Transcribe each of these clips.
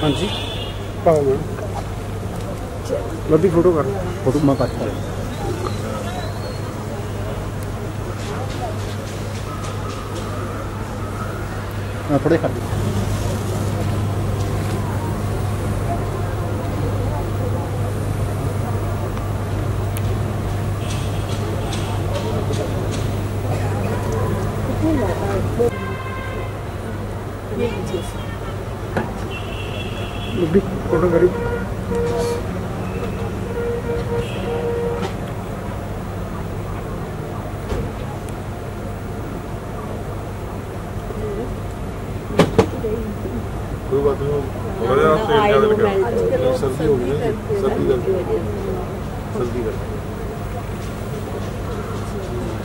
हाँ जी। पाओ मैडम फ़ोटो कर फ़ोटो मैं कट कर थोड़े कर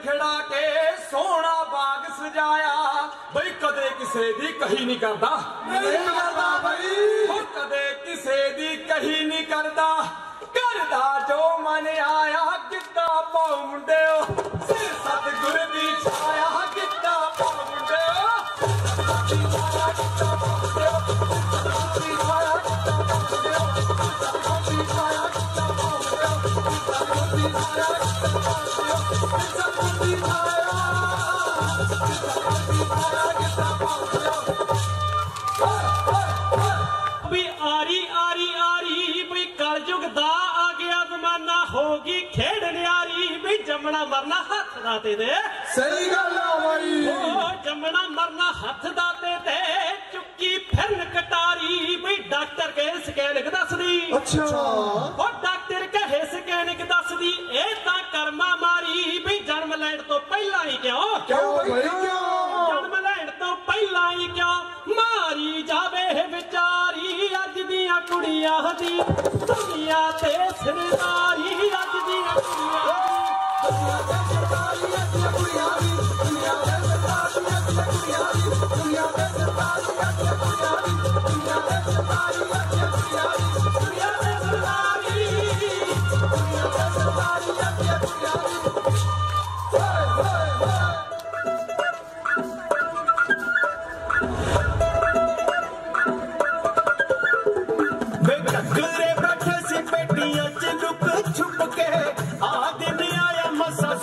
ਖੜਾ ਕੇ ਸੋਹਣਾ ਬਾਗ ਸਜਾਇਆ ਬਈ ਕਦੇ ਕਿਸੇ ਦੀ ਕਹੀ ਨਹੀਂ ਕਰਦਾ ਨਹੀਂ ਕਰਦਾ ਬਈ ਉਹ ਕਦੇ ਕਿਸੇ ਦੀ ਕਹੀ ਨਹੀਂ ਕਰਦਾ ਕਰਦਾ ਜੋ ਮਨ ਆਇਆ ਕਿੱਦਾਂ ਪਾਉ ਮੁੰਡਿਓ ਸਿਰ ਸਤਿਗੁਰ ਦੀ ਛਾਇਆ ਕਿੱਦਾਂ ਪਾਉ ਮੁੰਡਿਓ ਵੀ ਆਰੀ ਆਰੀ ਆਰੀ ਵੀ ਕਲਯੁਗ ਦਾ ਆ ਗਿਆ ਜ਼ਮਾਨਾ ਹੋ ਗਈ ਖੇਡ ਨਿਆਰੀ ਵੀ ਜੰਮਣਾ ਮਰਨਾ ਹੱਥ ਦਾ ਤੇ ਦੇ। ਸਹੀ ਗੱਲ ਆ ਬਾਈ। ਓ ਜੰਮਣਾ ਮਰਨਾ ਹੱਥ ਦਾ ਤੇ ਤੇ ਚੁੱਕੀ ਫਿਰਨ ਕਟਾਰੀ ਵੀ ਡਾਕਟਰ ਕਹੇ ਸਕੈਨਿਕ ਦੱਸਦੀ। ਅੱਛਾ। ਪਹਿਲਾਂ ਹੀ ਕਿਉਂ ਕਿਉਂ ਬਈ ਕਿਉਂ ਜਨਮ ਲੈਣ ਤੋਂ ਪਹਿਲਾਂ ਹੀ ਕਿਉਂ ਮਾਰੀ ਜਾਵੇ ਇਹ ਵਿਚਾਰੀ ਅੱਜ ਦੀਆਂ ਕੁੜੀਆਂ ਦੀ ਦੁਨੀਆ ਤੇ ਸਰਦਾਰੀ ਅੱਜ ਦੀਆਂ ਕੁੜੀਆਂ ਦੀ ਦੁਨੀਆ ਤੇ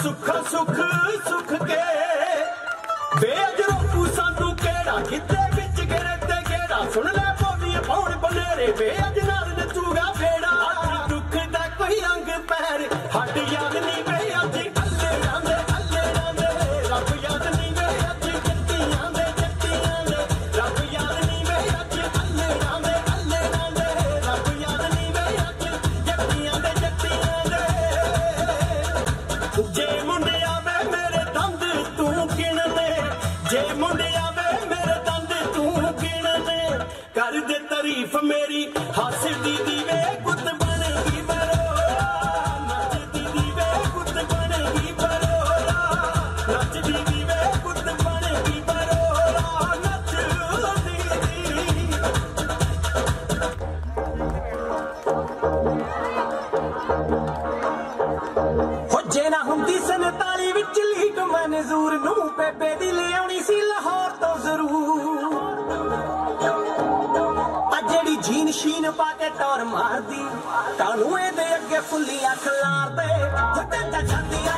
ਸੁੱਖ ਸੁੱਖ ਸੁੱਖ ਕੇ। ਵੇ ਅਜਰੋ ਸਾਨੂੰ ਕਿਹੜਾ ਕਿਤੇ ਵਿੱਚ ਗਿਰੇ ਤੇ ਕਿਹੜਾ ਸੁਣ ਲੈ ਪੌੜੀਆਂ ਪੌੜ ਬਨੇਰੇ ਵੇ ਅਜ ਨਾਲ ਨੱਚੂਗਾ ਫੇੜਾ। ਦੁੱਖ ਦਾ ਕੋਈ ਅੰਗ ਪੈਰ। ਹੱਡ ਯਾਦ ਨਹੀਂ ਟੋਰ ਮਾਰਦੀ। ਤਾਨੂੰ ਇਹਦੇ ਅੱਗੇ ਫੁੱਲੀ ਅੱਖ ਲਾਰਦੇ। ਜੱਟਾਂ ਦਾ ਛਾਤੀਆਂ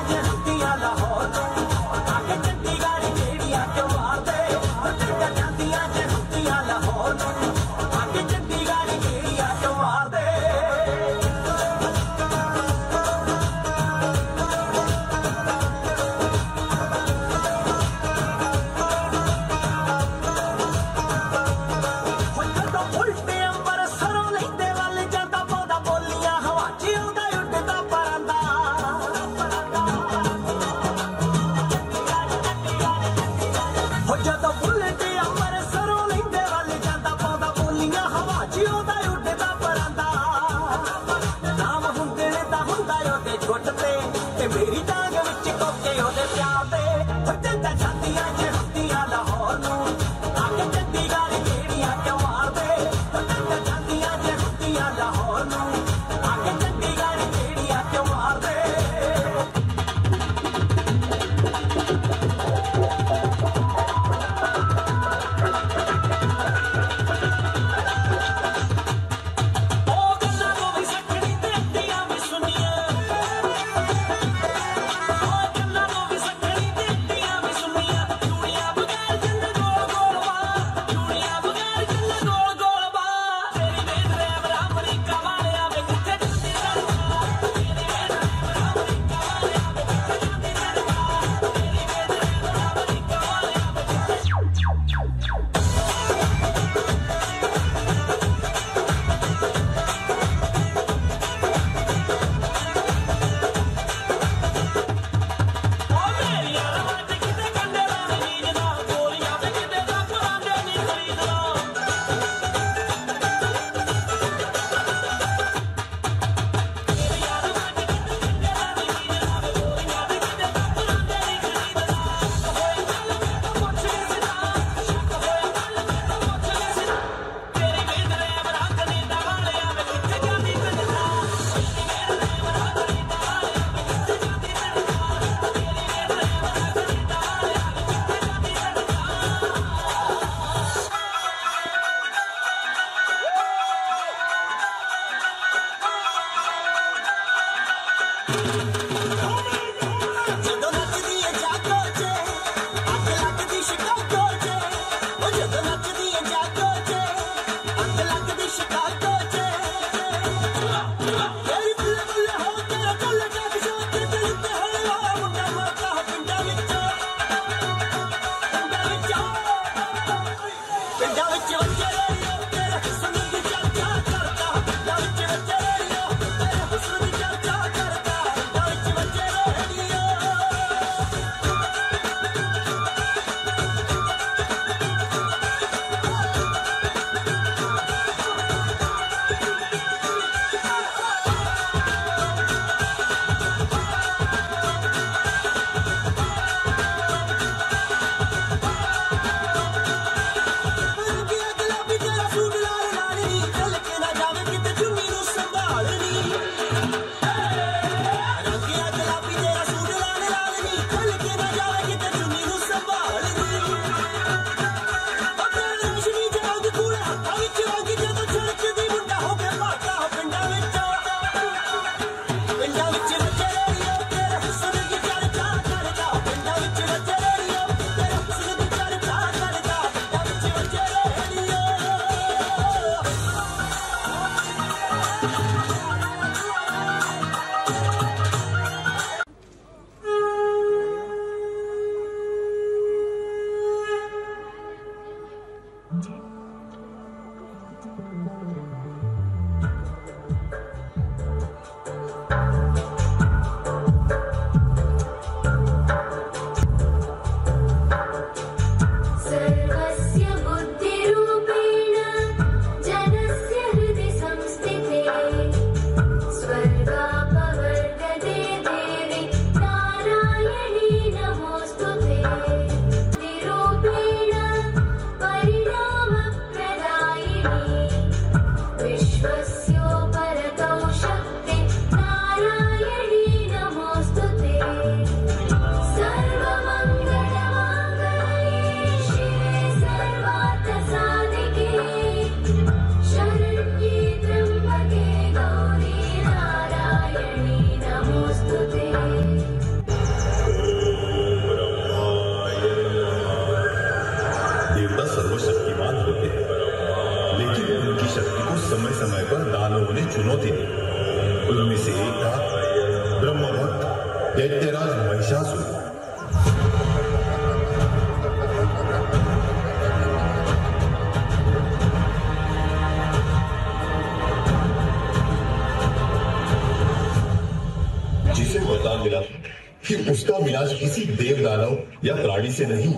या प्राणी से नहीं,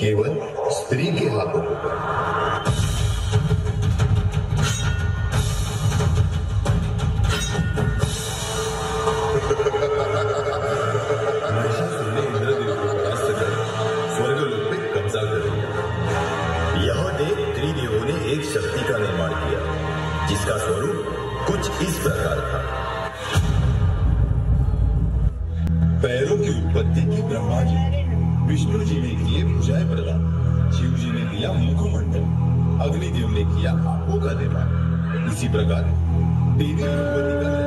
केवल स्त्री के हाथों में एक शक्ति का निर्माण किया, जिसका स्वरूप कुछ इस प्रकार था। पैरों की उत्पत्ति की ब्रह्मा जी। विष्णु जी ने किए जय प्रदान शिव जी ने किया मुखमंडल अग्निदेव ने किया आँखों का निर्माण इसी प्रकार देवी भगवती का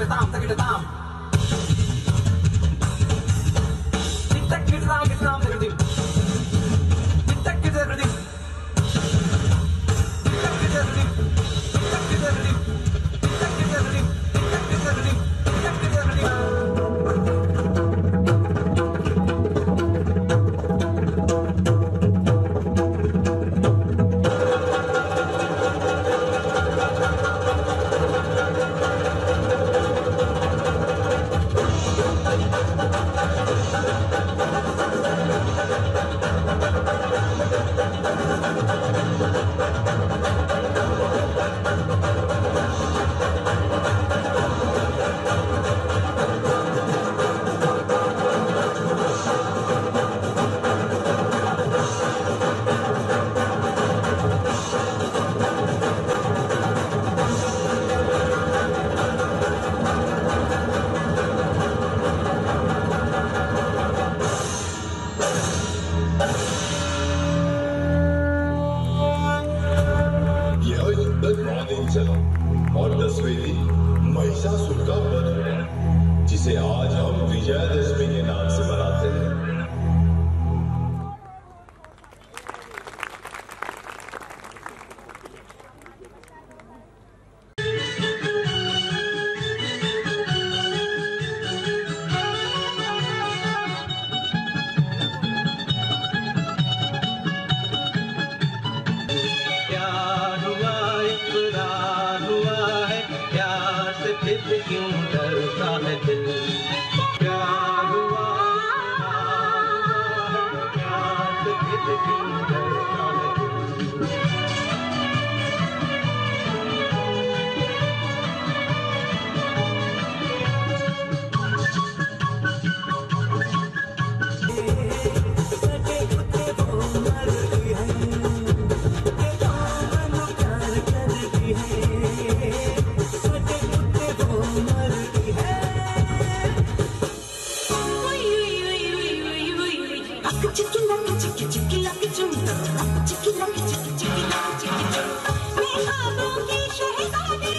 கிட்ட தான் அந்த शहजादी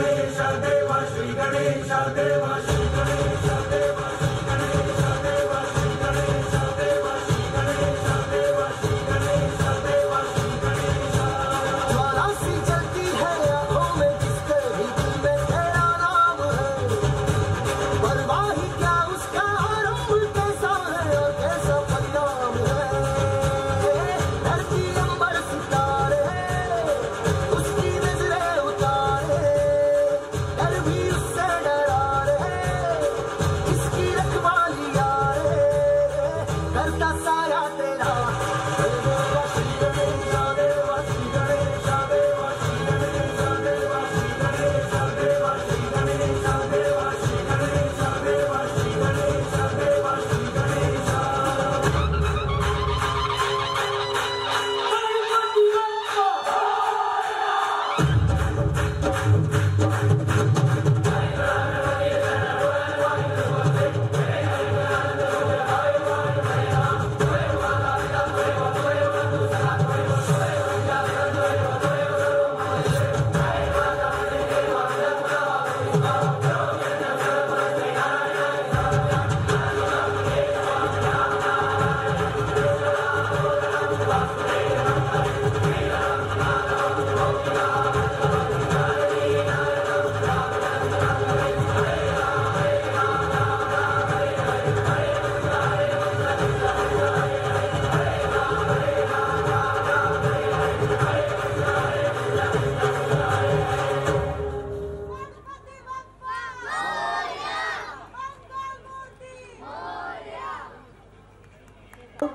गणेश देवा श्री गणेश देवा Shri Ganesh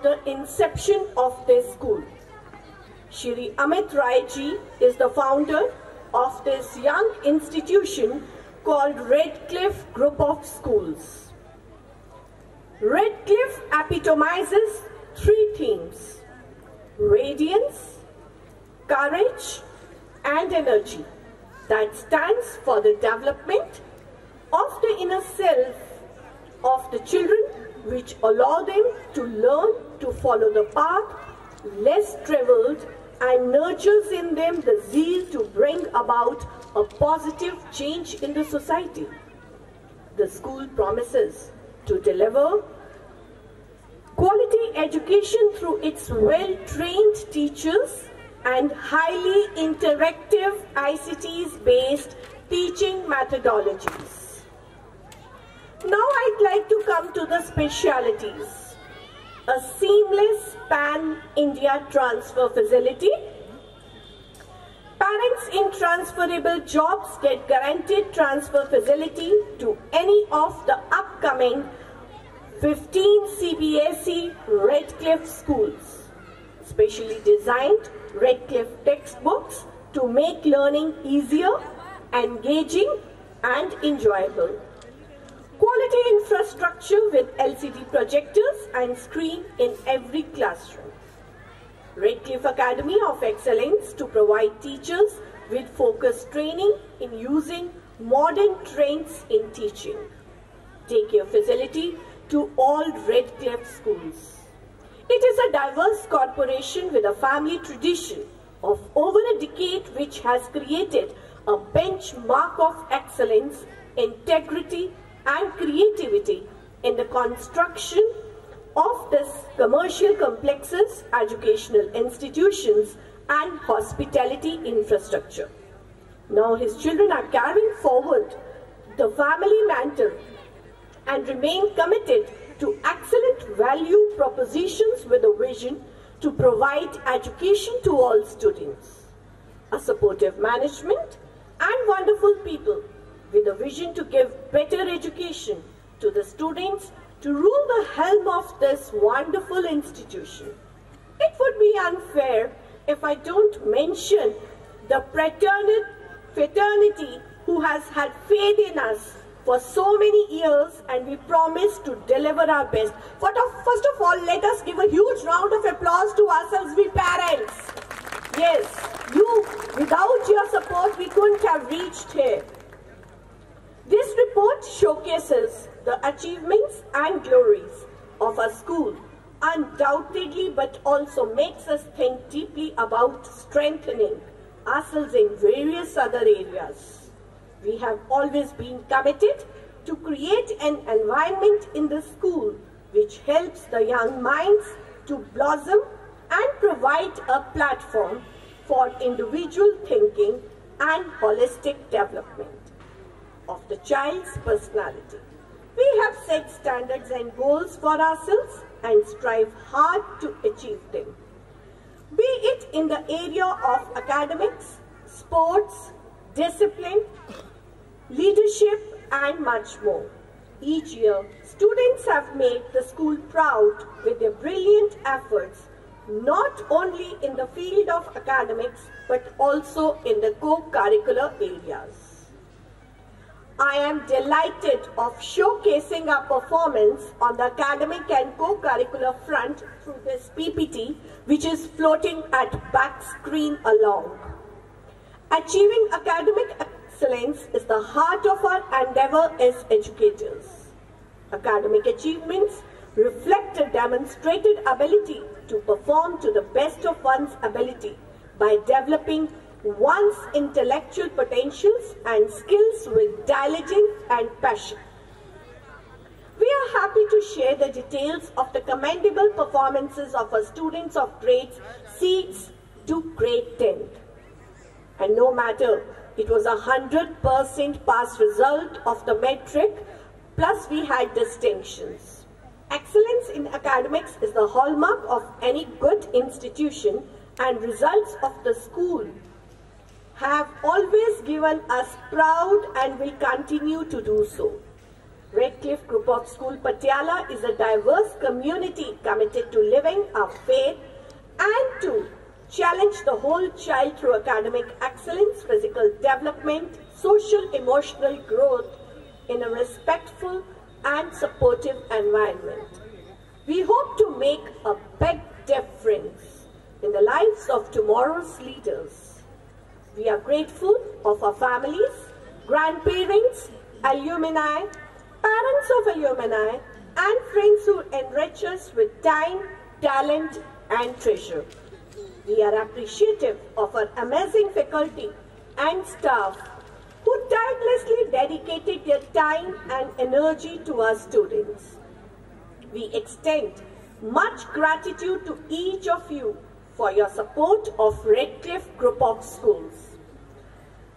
the inception of this school. Shri Amit Rai ji is the founder of this young institution called Radcliffe Group of Schools. Radcliffe epitomizes three themes radiance, courage, and energy that stands for the development of the inner self of the children which allow them to learn to follow the path less traveled and nurtures in them the zeal to bring about a positive change in the society. The school promises to deliver quality education through its well-trained teachers and highly interactive ICTs based teaching methodologies. Now I'd like to come to the specialities. A seamless pan-India transfer facility. Parents in transferable jobs get guaranteed transfer facility to any of the upcoming 15 CBSE Radcliffe schools. Specially designed Radcliffe textbooks to make learning easier, engaging and enjoyable. Quality infrastructure with LCD projectors and screen in every classroom. Radcliffe Academy of Excellence to provide teachers with focused training in using modern trends in teaching. Daycare facility to all Radcliffe schools. It is a diverse corporation with a family tradition of over a decade which has created a benchmark of excellence, integrity and creativity in the construction of this commercial complexes, educational institutions and hospitality infrastructure. Now his children are carrying forward the family mantle and remain committed to excellent value propositions with a vision to provide education to all students. A supportive management and wonderful people with a vision to give better education to the students to rule the helm of this wonderful institution. It would be unfair if I don't mention the fraternity, who has had faith in us for so many years and we promise to deliver our best. Of, first of all, let us give a huge round of applause to ourselves, we parents. Yes, you, without your support, we couldn't have reached here. This report showcases the achievements and glories of our school, undoubtedly, but also makes us think deeply about strengthening ourselves in various other areas. We have always been committed to create an environment in the school which helps the young minds to blossom and provide a platform for individual thinking and holistic development of the child's personality. We have set standards and goals for ourselves and strive hard to achieve them. Be it in the area of academics, sports, discipline, leadership and much more. Each year, students have made the school proud with their brilliant efforts, not only in the field of academics, but also in the co-curricular areas. I am delighted of showcasing our performance on the academic and co-curricular front through this PPT, which is floating at back screen along. Achieving academic excellence is the heart of our endeavor as educators. Academic achievements reflect a demonstrated ability to perform to the best of one's ability by developing one's intellectual potentials and skills with diligence and passion. We are happy to share the details of the commendable performances of our students of grades 6 to grade 10. And no matter it was a 100% pass result of the matric, plus we had distinctions. Excellence in academics is the hallmark of any good institution and results of the school have always given us proud and will continue to do so. Radcliffe Group of School Patiala is a diverse community committed to living our faith and to challenge the whole child through academic excellence, physical development, social emotional growth in a respectful and supportive environment. We hope to make a big difference in the lives of tomorrow's leaders. We are grateful of our families, grandparents, alumni, parents of alumni, and friends who enrich us with time, talent, and treasure. We are appreciative of our amazing faculty and staff who tirelessly dedicated their time and energy to our students. We extend much gratitude to each of you for your support of Radcliffe Group of Schools.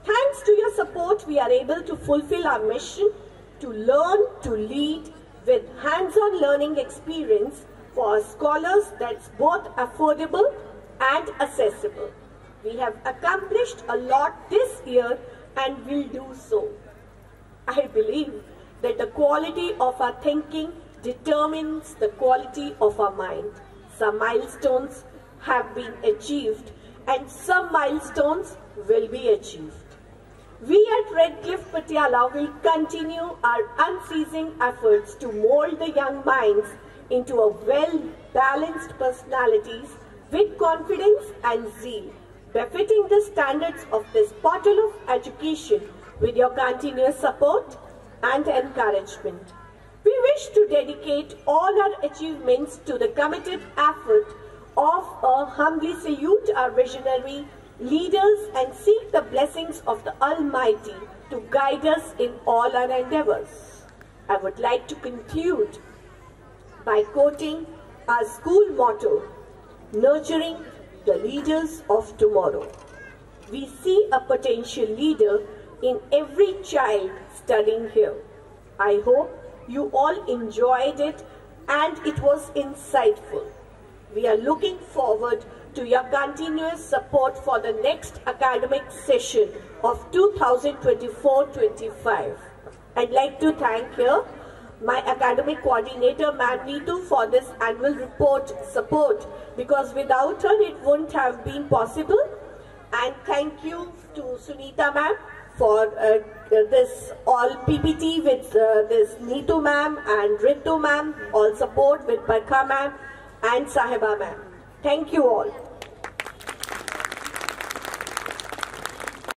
Thanks to your support, we are able to fulfill our mission to learn to lead with hands-on learning experience for scholars that's both affordable and accessible. We have accomplished a lot this year and will do so. I believe that the quality of our thinking determines the quality of our mind. Some milestones have been achieved and some milestones will be achieved. We at Radcliffe Patiala will continue our unceasing efforts to mold the young minds into a well-balanced personalities with confidence and zeal, befitting the standards of this portal of education with your continuous support and encouragement. We wish to dedicate all our achievements to the committed effort of a humbly salute our visionary leaders and seek the blessings of the Almighty to guide us in all our endeavors. I would like to conclude by quoting our school motto, nurturing the leaders of tomorrow. We see a potential leader in every child studying here. I hope you all enjoyed it and it was insightful. We are looking forward to your continuous support for the next academic session of 2024-25. I'd like to thank here my academic coordinator, Ma'am Neetu, for this annual report support because without her it wouldn't have been possible. And thank you to Sunita Ma'am for uh, this all PPT with uh, this Neetu Ma'am and Ritu Ma'am, all support with Barkha Ma'am and Sahiba Ma'am. Thank you all.